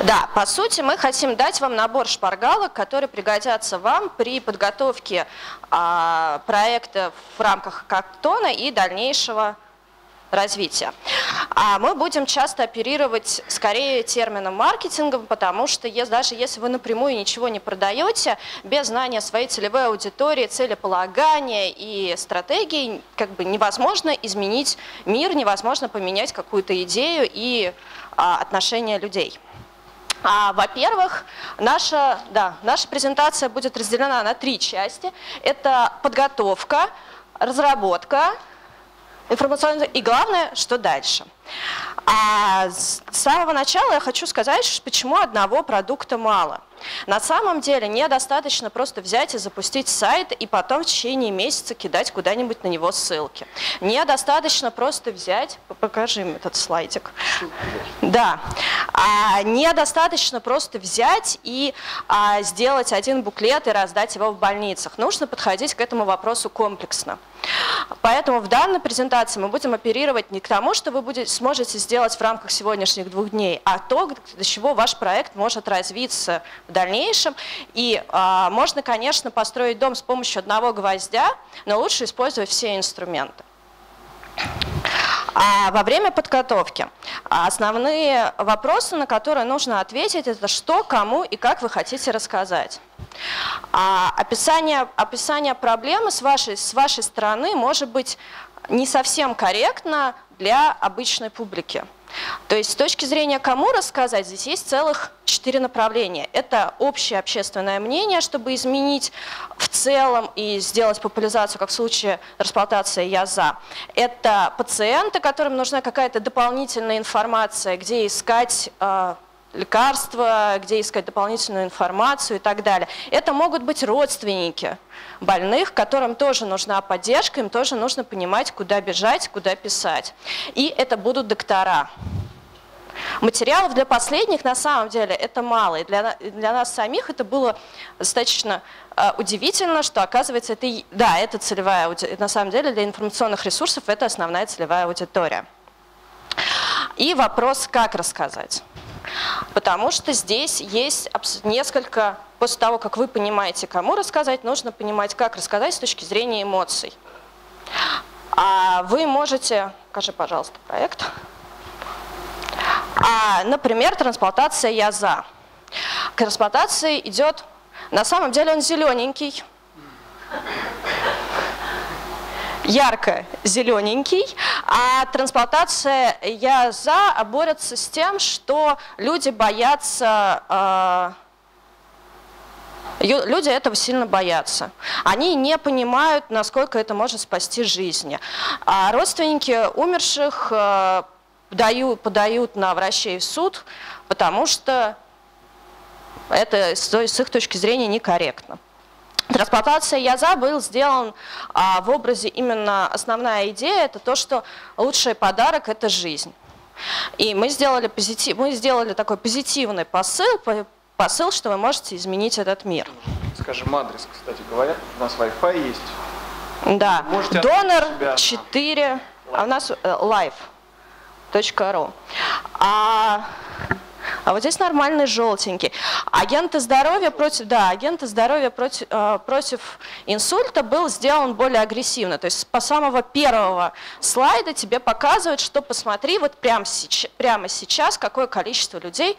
Да, по сути мы хотим дать вам набор шпаргалок, которые пригодятся вам при подготовке а, проекта в рамках кактона и дальнейшего развития. А мы будем часто оперировать скорее термином маркетингом, потому что даже если вы напрямую ничего не продаете, без знания своей целевой аудитории, целеполагания и стратегии, как бы невозможно изменить мир, невозможно поменять какую-то идею и а, отношения людей. А, Во-первых, наша, да, наша презентация будет разделена на три части. Это подготовка, разработка, информационная и главное, что дальше. А с самого начала я хочу сказать, почему одного продукта мало. На самом деле недостаточно просто взять и запустить сайт и потом в течение месяца кидать куда-нибудь на него ссылки. Недостаточно просто взять, покажи им этот слайдик. Да. А, недостаточно просто взять и а, сделать один буклет и раздать его в больницах. Нужно подходить к этому вопросу комплексно. Поэтому в данной презентации мы будем оперировать не к тому, что вы будете, сможете сделать в рамках сегодняшних двух дней, а то, до чего ваш проект может развиться в дальнейшем. И а, можно, конечно, построить дом с помощью одного гвоздя, но лучше использовать все инструменты. А во время подготовки основные вопросы, на которые нужно ответить, это что, кому и как вы хотите рассказать. А описание, описание проблемы с вашей, с вашей стороны может быть не совсем корректно для обычной публики. То есть с точки зрения кому рассказать, здесь есть целых четыре направления. Это общее общественное мнение, чтобы изменить в целом и сделать популяризацию, как в случае трансплантации «Я за». Это пациенты, которым нужна какая-то дополнительная информация, где искать э, лекарства, где искать дополнительную информацию и так далее. Это могут быть родственники больных, которым тоже нужна поддержка, им тоже нужно понимать, куда бежать, куда писать. И это будут доктора. Материалов для последних на самом деле это мало. И для, для нас самих это было достаточно э, удивительно, что оказывается, это, да, это целевая аудитория. На самом деле для информационных ресурсов это основная целевая аудитория. И вопрос, как рассказать. Потому что здесь есть несколько, после того, как вы понимаете, кому рассказать, нужно понимать, как рассказать с точки зрения эмоций. А вы можете, покажи, пожалуйста, проект. А, например, трансплантация «Я за». К трансплантации идет, на самом деле он зелененький, ярко зелененький, а трансплантация я за а борется с тем, что люди боятся э, Люди этого сильно боятся. Они не понимают, насколько это может спасти жизни. А родственники умерших подают, подают на врачей в суд, потому что это с их точки зрения некорректно. Трансплантация яза был сделан а, в образе именно основная идея, это то, что лучший подарок – это жизнь. И мы сделали, позитив, мы сделали такой позитивный посыл, посыл, что вы можете изменить этот мир. Скажем, адрес, кстати говоря, у нас Wi-Fi есть. Да, донор 4, а у нас э, live.ru. А а вот здесь нормальный желтенький. Агенты здоровья против, да, агенты здоровья против, э, против инсульта был сделан более агрессивно. То есть по самого первого слайда тебе показывают, что посмотри вот прямо сейчас, прямо сейчас какое количество людей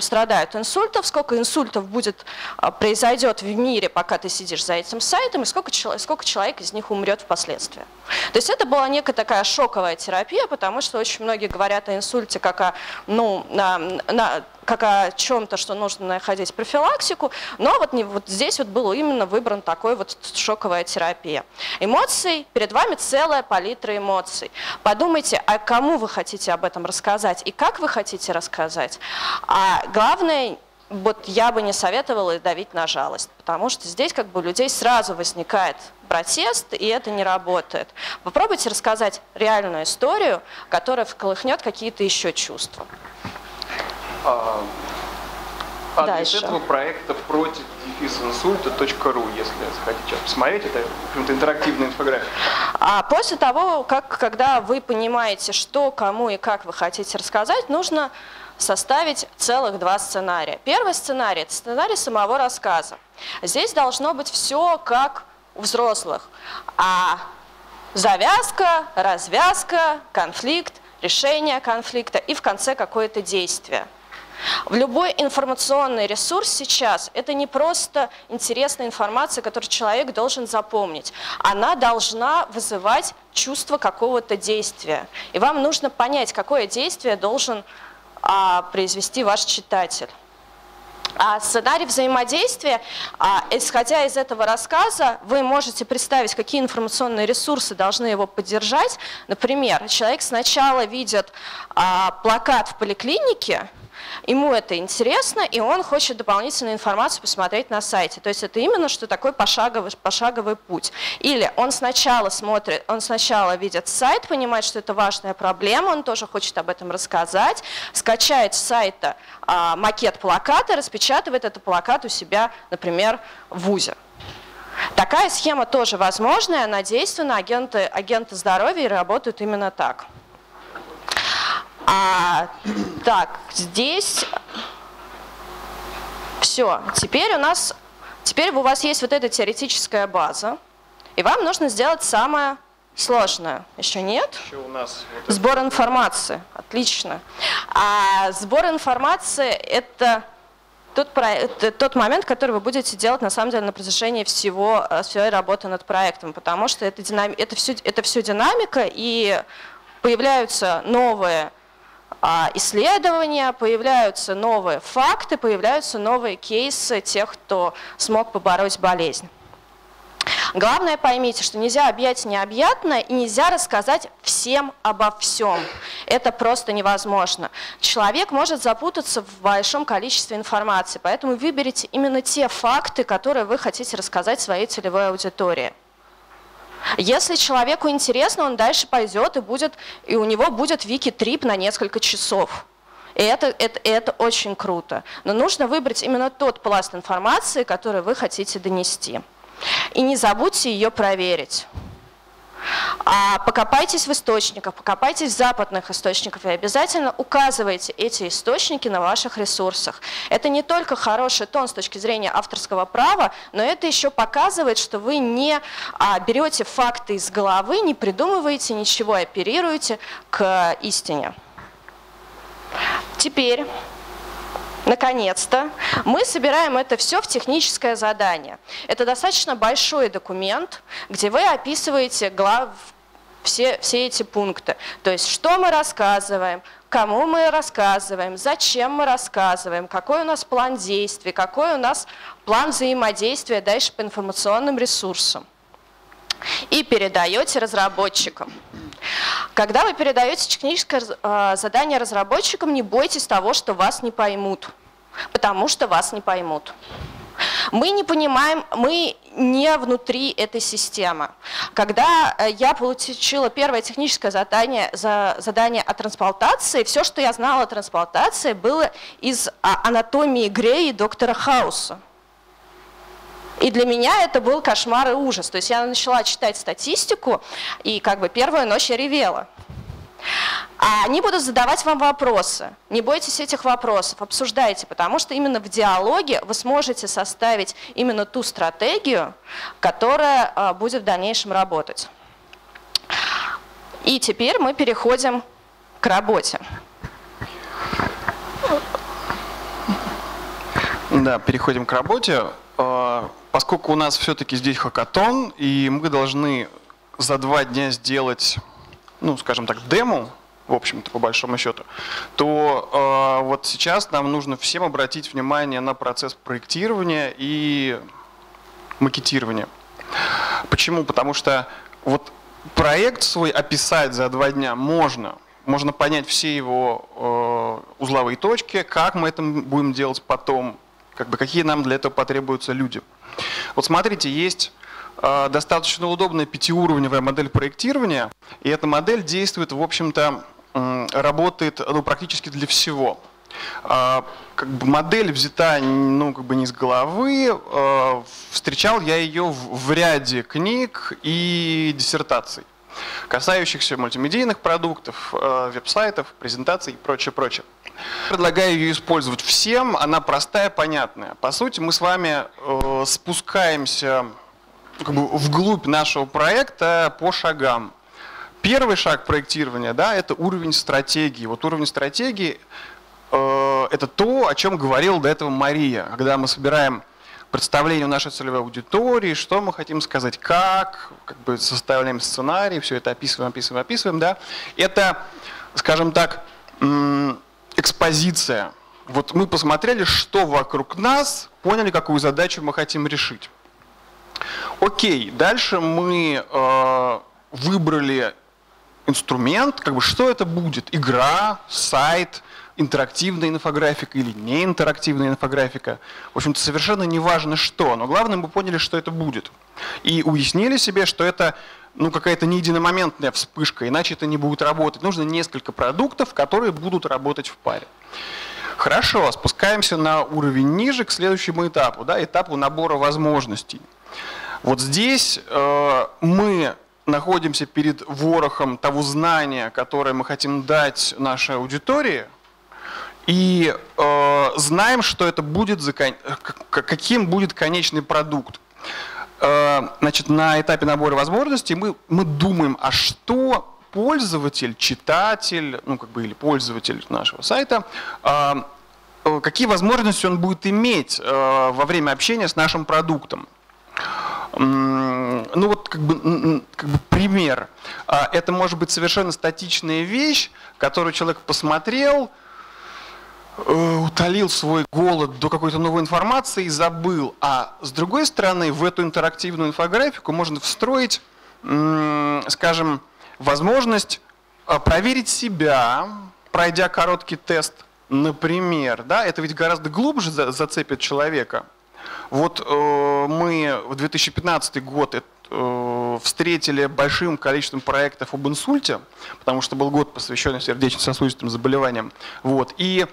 страдают инсультов, сколько инсультов будет, а, произойдет в мире, пока ты сидишь за этим сайтом, и сколько, сколько человек из них умрет впоследствии. То есть это была некая такая шоковая терапия, потому что очень многие говорят о инсульте как о, ну, на, на, как о чем-то, что нужно находить профилактику, но вот, вот здесь вот был именно выбран такой вот шоковая терапия. Эмоций, перед вами целая палитра эмоций. Подумайте, а кому вы хотите об этом рассказать и как вы хотите рассказать. А главное, вот я бы не советовала давить на жалость, потому что здесь как бы у людей сразу возникает протест, и это не работает. Попробуйте рассказать реальную историю, которая вколыхнет какие-то еще чувства. А, адрес Дальше. этого проекта против инсульта.ру, если захотите сейчас посмотреть, это в общем-то, интерактивная инфографика. А после того, как, когда вы понимаете, что, кому и как вы хотите рассказать, нужно составить целых два сценария. Первый сценарий – это сценарий самого рассказа. Здесь должно быть все как у взрослых. А завязка, развязка, конфликт, решение конфликта и в конце какое-то действие. В любой информационный ресурс сейчас это не просто интересная информация, которую человек должен запомнить. Она должна вызывать чувство какого-то действия. И вам нужно понять, какое действие должен а, произвести ваш читатель. А сценарий взаимодействия, а, исходя из этого рассказа, вы можете представить, какие информационные ресурсы должны его поддержать. Например, человек сначала видит а, плакат в поликлинике, ему это интересно, и он хочет дополнительную информацию посмотреть на сайте. То есть это именно что такое пошаговый, пошаговый путь. Или он сначала смотрит, он сначала видит сайт, понимает, что это важная проблема, он тоже хочет об этом рассказать, скачает с сайта а, макет плаката, распечатывает этот плакат у себя, например, в ВУЗе. Такая схема тоже возможная, она действенна, агенты, агенты здоровья работают именно так. А, так, здесь все. Теперь у нас, теперь у вас есть вот эта теоретическая база, и вам нужно сделать самое сложное. Еще нет? Еще у нас вот Сбор информации. Отлично. А сбор информации – это тот, это тот момент, который вы будете делать на самом деле на протяжении всего э, своей работы над проектом, потому что это, динами, это, все, это все динамика, и появляются новые исследования, появляются новые факты, появляются новые кейсы тех, кто смог побороть болезнь. Главное поймите, что нельзя объять необъятное и нельзя рассказать всем обо всем. Это просто невозможно. Человек может запутаться в большом количестве информации, поэтому выберите именно те факты, которые вы хотите рассказать своей целевой аудитории. Если человеку интересно, он дальше пойдет и, будет, и у него будет вики-трип на несколько часов. И это, это, это очень круто. Но нужно выбрать именно тот пласт информации, который вы хотите донести. И не забудьте ее проверить. А покопайтесь в источниках, покопайтесь в западных источниках и обязательно указывайте эти источники на ваших ресурсах. Это не только хороший тон с точки зрения авторского права, но это еще показывает, что вы не а, берете факты из головы, не придумываете ничего, оперируете к истине. Теперь Наконец-то мы собираем это все в техническое задание. Это достаточно большой документ, где вы описываете глав, все, все эти пункты. То есть, что мы рассказываем, кому мы рассказываем, зачем мы рассказываем, какой у нас план действий, какой у нас план взаимодействия дальше по информационным ресурсам. И передаете разработчикам. Когда вы передаете техническое э, задание разработчикам, не бойтесь того, что вас не поймут, потому что вас не поймут. Мы не понимаем, мы не внутри этой системы. Когда э, я получила первое техническое задание, задание о трансплантации, все, что я знала о трансплантации, было из а, анатомии Грея и доктора Хауса. И для меня это был кошмар и ужас. То есть я начала читать статистику, и как бы первую ночь я ревела. А они будут задавать вам вопросы. Не бойтесь этих вопросов, обсуждайте, потому что именно в диалоге вы сможете составить именно ту стратегию, которая а, будет в дальнейшем работать. И теперь мы переходим к работе. Да, переходим к работе. Поскольку у нас все-таки здесь хакатон, и мы должны за два дня сделать, ну, скажем так, демо, в общем-то, по большому счету, то э, вот сейчас нам нужно всем обратить внимание на процесс проектирования и макетирования. Почему? Потому что вот проект свой описать за два дня можно, можно понять все его э, узловые точки, как мы это будем делать потом, как бы какие нам для этого потребуются люди. Вот смотрите, есть э, достаточно удобная пятиуровневая модель проектирования, и эта модель действует, в общем-то, работает ну, практически для всего. А, как бы модель взята ну, как бы не с головы. А, встречал я ее в, ряде книг и диссертаций, касающихся мультимедийных продуктов, а, веб-сайтов, презентаций и прочее, прочее. Предлагаю ее использовать всем, она простая, понятная. По сути, мы с вами э, спускаемся как бы, вглубь нашего проекта по шагам. Первый шаг проектирования, да, это уровень стратегии. Вот уровень стратегии Э, это то, о чем говорила до этого Мария, когда мы собираем представление у нашей целевой аудитории, что мы хотим сказать, как, как бы составляем сценарий, все это описываем, описываем, описываем, да. Это, скажем так, экспозиция. Вот мы посмотрели, что вокруг нас, поняли, какую задачу мы хотим решить. Окей, дальше мы э, выбрали инструмент, как бы что это будет, игра, сайт, интерактивная инфографика или не интерактивная инфографика. В общем-то, совершенно не важно что, но главное, мы поняли, что это будет. И уяснили себе, что это ну, какая-то не единомоментная вспышка, иначе это не будет работать. Нужно несколько продуктов, которые будут работать в паре. Хорошо, спускаемся на уровень ниже к следующему этапу, да, этапу набора возможностей. Вот здесь э, мы находимся перед ворохом того знания, которое мы хотим дать нашей аудитории – и э, знаем, что это будет, каким будет конечный продукт. Э, значит, на этапе набора возможностей мы, мы думаем, а что пользователь, читатель, ну как бы или пользователь нашего сайта, э, э какие возможности он будет иметь э, во время общения с нашим продуктом. Ну вот как бы, как бы пример. А, это может быть совершенно статичная вещь, которую человек посмотрел, Э, утолил свой голод до какой-то новой информации и забыл. А с другой стороны, в эту интерактивную инфографику можно встроить, скажем, возможность э, проверить себя, пройдя короткий тест, например. Да, это ведь гораздо глубже зацепит человека. Вот э, мы в 2015 год э, встретили большим количеством проектов об инсульте, потому что был год посвященный сердечно-сосудистым заболеваниям. Вот. И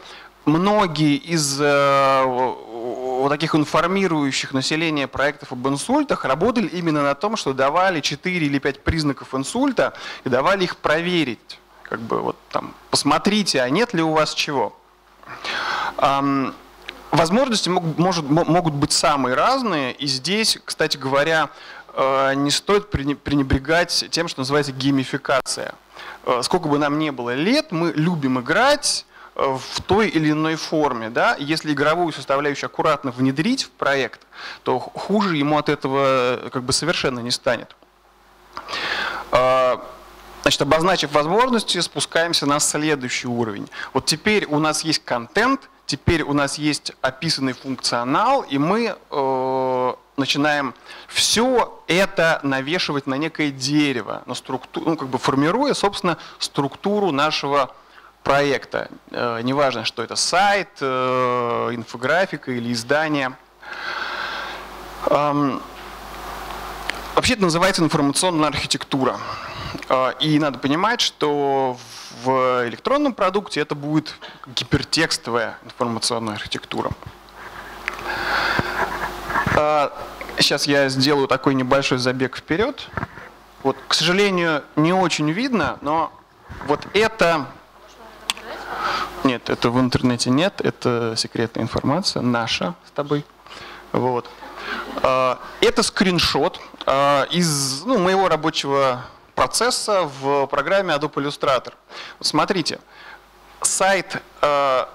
многие из э, вот таких информирующих население проектов об инсультах работали именно на том, что давали 4 или 5 признаков инсульта и давали их проверить. Как бы вот там, посмотрите, а нет ли у вас чего. Возможности могут, может, могут быть самые разные, и здесь, кстати говоря, э, не стоит пренебрегать тем, что называется геймификация. Э, сколько бы нам ни было лет, мы любим играть, в той или иной форме. Да? Если игровую составляющую аккуратно внедрить в проект, то хуже ему от этого как бы совершенно не станет. А, значит, обозначив возможности, спускаемся на следующий уровень. Вот теперь у нас есть контент, теперь у нас есть описанный функционал, и мы э, начинаем все это навешивать на некое дерево, на структуру, ну, как бы формируя, собственно, структуру нашего проекта. Э, неважно, что это сайт, э, инфографика или издание. Вообще это называется информационная архитектура. Э, и надо понимать, что в электронном продукте это будет гипертекстовая информационная архитектура. Сейчас я сделаю такой небольшой забег вперед. Вот, к сожалению, не очень видно, но вот это нет, это в интернете нет, это секретная информация, наша с тобой. Вот. А, это скриншот а, из ну, моего рабочего процесса в программе Adobe Illustrator. Смотрите, сайт а,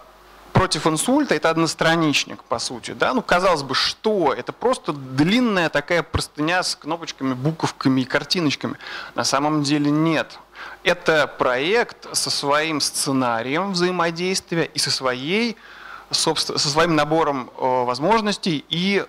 против инсульта это одностраничник, по сути. Да? Ну, казалось бы, что? Это просто длинная такая простыня с кнопочками, буковками и картиночками. На самом деле нет. Это проект со своим сценарием взаимодействия и со, своей, со своим набором э, возможностей и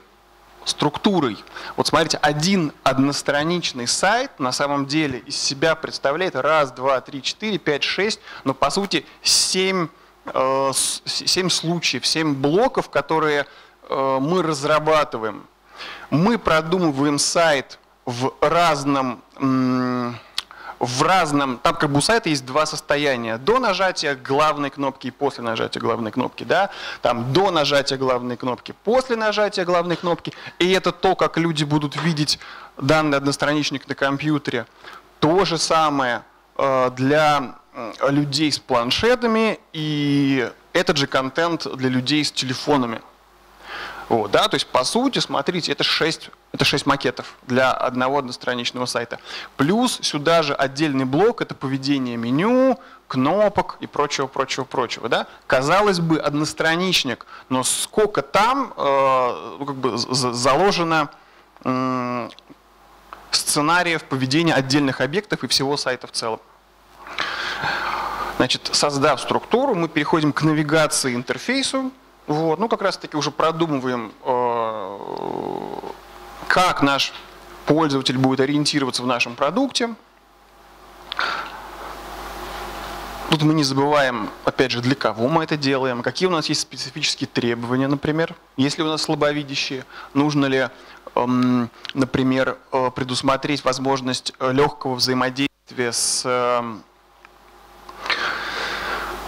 структурой. Вот смотрите, один одностраничный сайт на самом деле из себя представляет раз, два, три, четыре, пять, шесть, но по сути семь, э, семь случаев, семь блоков, которые э, мы разрабатываем. Мы продумываем сайт в разном в разном, там как бы у сайта есть два состояния. До нажатия главной кнопки и после нажатия главной кнопки. Да? Там до нажатия главной кнопки, после нажатия главной кнопки. И это то, как люди будут видеть данный одностраничник на компьютере. То же самое э, для людей с планшетами и этот же контент для людей с телефонами. Вот, да, то есть, по сути, смотрите, это 6, это 6 макетов для одного одностраничного сайта. Плюс сюда же отдельный блок – это поведение меню, кнопок и прочего, прочего, прочего. Да? Казалось бы, одностраничник, но сколько там э, ну, как бы заложено э, сценариев поведения отдельных объектов и всего сайта в целом. Значит, создав структуру, мы переходим к навигации интерфейсу, вот, ну, как раз-таки уже продумываем, э, как наш пользователь будет ориентироваться в нашем продукте. Тут мы не забываем, опять же, для кого мы это делаем, какие у нас есть специфические требования, например. Если у нас слабовидящие, нужно ли, эм, например, э, предусмотреть возможность э, легкого взаимодействия с эм,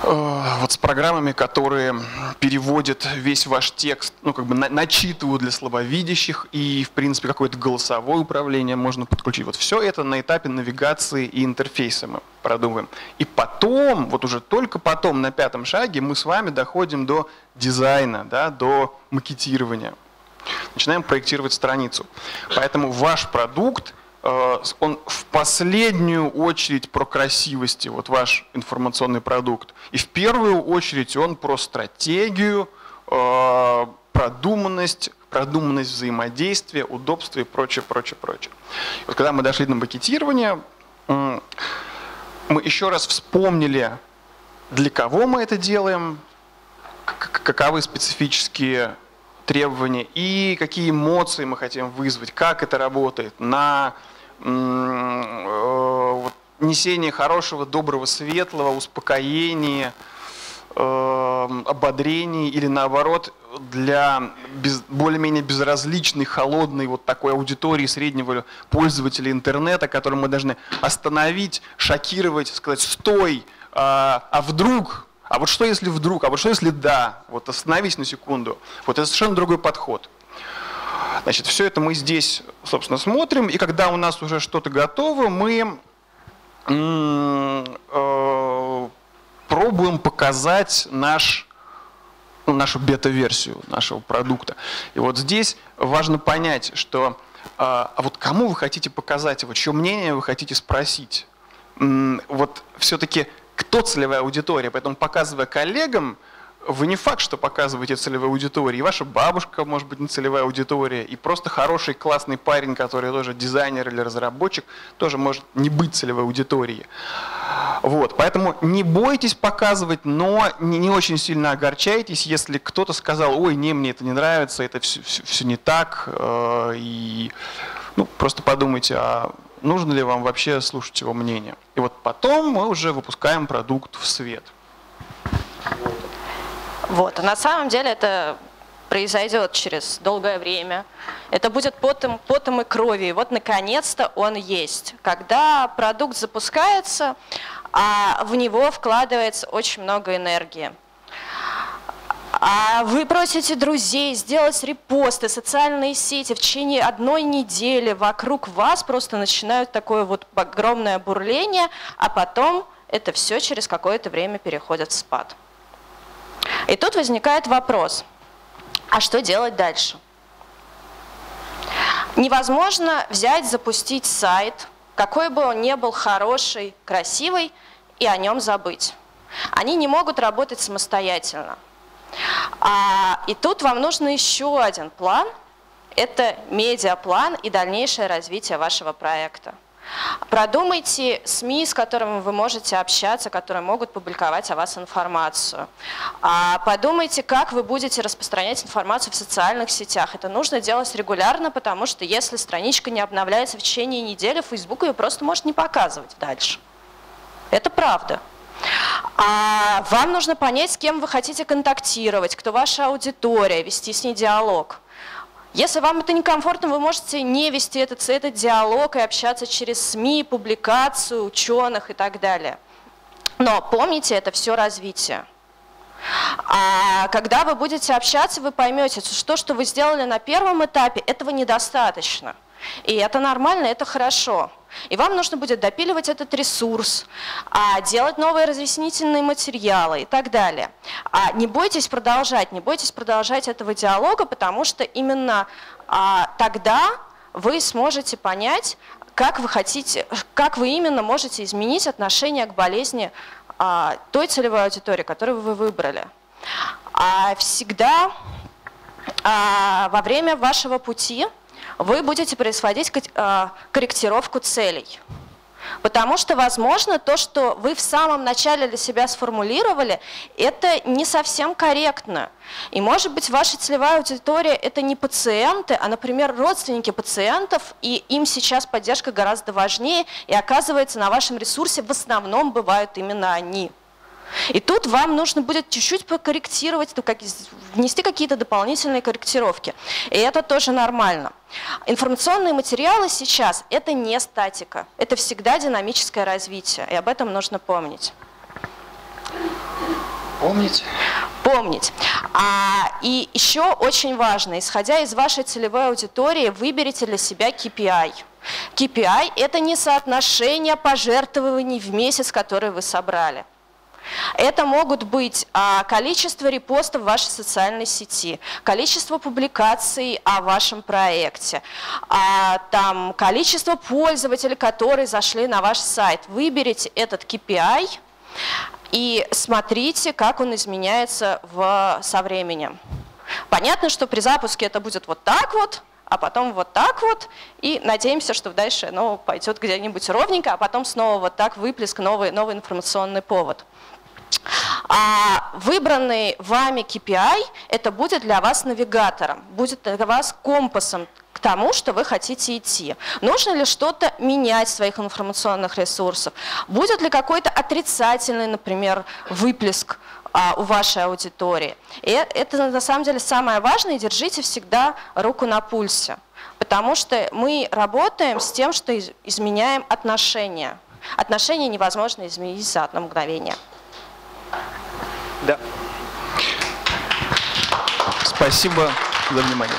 вот с программами, которые переводят весь ваш текст, ну, как бы на, начитывают для слабовидящих, и, в принципе, какое-то голосовое управление можно подключить. Вот все это на этапе навигации и интерфейса мы продумываем. И потом, вот уже только потом, на пятом шаге, мы с вами доходим до дизайна, да, до макетирования. Начинаем проектировать страницу. Поэтому ваш продукт – Э, он в последнюю очередь про красивости, вот ваш информационный продукт. И в первую очередь он про стратегию, э, продуманность, продуманность взаимодействия, удобство и прочее, прочее, прочее. вот когда мы дошли до макетирования, мы еще раз вспомнили, для кого мы это делаем, каковы специфические требования и какие эмоции мы хотим вызвать, как это работает на Э, несение хорошего, доброго, светлого, успокоения, э, ободрения или наоборот для без, более-менее безразличной, холодной вот такой аудитории среднего пользователя интернета, которую мы должны остановить, шокировать, сказать «стой», а, а вдруг, а вот что если вдруг, а вот что если да, вот остановись на секунду. Вот это совершенно другой подход. Значит, все это мы здесь, собственно, смотрим, и когда у нас уже что-то готово, мы э, пробуем показать наш, ну, нашу бета-версию нашего продукта. И вот здесь важно понять, что а, а вот кому вы хотите показать его, чье мнение вы хотите спросить. Вот все-таки кто целевая аудитория, поэтому показывая коллегам, вы не факт, что показываете целевой аудитории. И ваша бабушка может быть не целевая аудитория, и просто хороший, классный парень, который тоже дизайнер или разработчик, тоже может не быть целевой аудиторией. Вот, поэтому не бойтесь показывать, но не, не очень сильно огорчайтесь, если кто-то сказал, ой, не, мне это не нравится, это все, все, все не так, э, и ну, просто подумайте, а нужно ли вам вообще слушать его мнение. И вот потом мы уже выпускаем продукт в свет. Вот. А на самом деле это произойдет через долгое время. Это будет потом, потом и крови. И вот наконец-то он есть. Когда продукт запускается, а в него вкладывается очень много энергии. А вы просите друзей сделать репосты, социальные сети. В течение одной недели вокруг вас просто начинают такое вот огромное бурление, а потом это все через какое-то время переходит в спад. И тут возникает вопрос, а что делать дальше? Невозможно взять, запустить сайт, какой бы он ни был хороший, красивый, и о нем забыть. Они не могут работать самостоятельно. А, и тут вам нужен еще один план. Это медиаплан и дальнейшее развитие вашего проекта. Продумайте СМИ, с которыми вы можете общаться, которые могут публиковать о вас информацию. А подумайте, как вы будете распространять информацию в социальных сетях. Это нужно делать регулярно, потому что если страничка не обновляется в течение недели, Facebook ее просто может не показывать дальше. Это правда. А вам нужно понять, с кем вы хотите контактировать, кто ваша аудитория, вести с ней диалог. Если вам это некомфортно, вы можете не вести этот, этот диалог и общаться через СМИ, публикацию, ученых и так далее. Но помните, это все развитие. А когда вы будете общаться, вы поймете, что то, что вы сделали на первом этапе, этого недостаточно. И это нормально, это хорошо. И вам нужно будет допиливать этот ресурс, а, делать новые разъяснительные материалы и так далее. А не бойтесь продолжать, не бойтесь продолжать этого диалога, потому что именно а, тогда вы сможете понять, как вы хотите, как вы именно можете изменить отношение к болезни той целевой аудитории, которую вы выбрали. Всегда во время вашего пути вы будете производить а, корректировку целей. Потому что, возможно, то, что вы в самом начале для себя сформулировали, это не совсем корректно. И, может быть, ваша целевая аудитория – это не пациенты, а, например, родственники пациентов, и им сейчас поддержка гораздо важнее, и оказывается, на вашем ресурсе в основном бывают именно они. И тут вам нужно будет чуть-чуть покорректировать, внести какие-то дополнительные корректировки. И это тоже нормально. Информационные материалы сейчас – это не статика, это всегда динамическое развитие, и об этом нужно помнить. Помнить? Помнить. А, и еще очень важно, исходя из вашей целевой аудитории, выберите для себя KPI. KPI – это не соотношение пожертвований в месяц, которые вы собрали. Это могут быть а, количество репостов в вашей социальной сети, количество публикаций о вашем проекте, а, там, количество пользователей, которые зашли на ваш сайт. Выберите этот KPI и смотрите, как он изменяется в, со временем. Понятно, что при запуске это будет вот так вот, а потом вот так вот, и надеемся, что дальше оно пойдет где-нибудь ровненько, а потом снова вот так выплеск, новый, новый информационный повод. А выбранный вами KPI это будет для вас навигатором, будет для вас компасом к тому, что вы хотите идти. Нужно ли что-то менять в своих информационных ресурсах? Будет ли какой-то отрицательный, например, выплеск а, у вашей аудитории? И это на самом деле самое важное, держите всегда руку на пульсе. Потому что мы работаем с тем, что изменяем отношения. Отношения невозможно изменить за одно мгновение. Да. Спасибо за внимание.